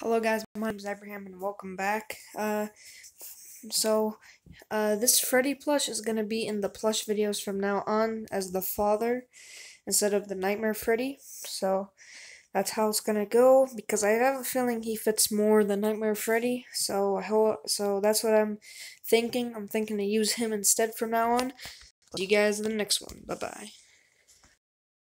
Hello guys, my name is Abraham and welcome back. Uh, so, uh, this Freddy plush is going to be in the plush videos from now on as the father instead of the Nightmare Freddy. So, that's how it's going to go because I have a feeling he fits more than Nightmare Freddy. So, I hope, so that's what I'm thinking. I'm thinking to use him instead from now on. See you guys in the next one. Bye-bye.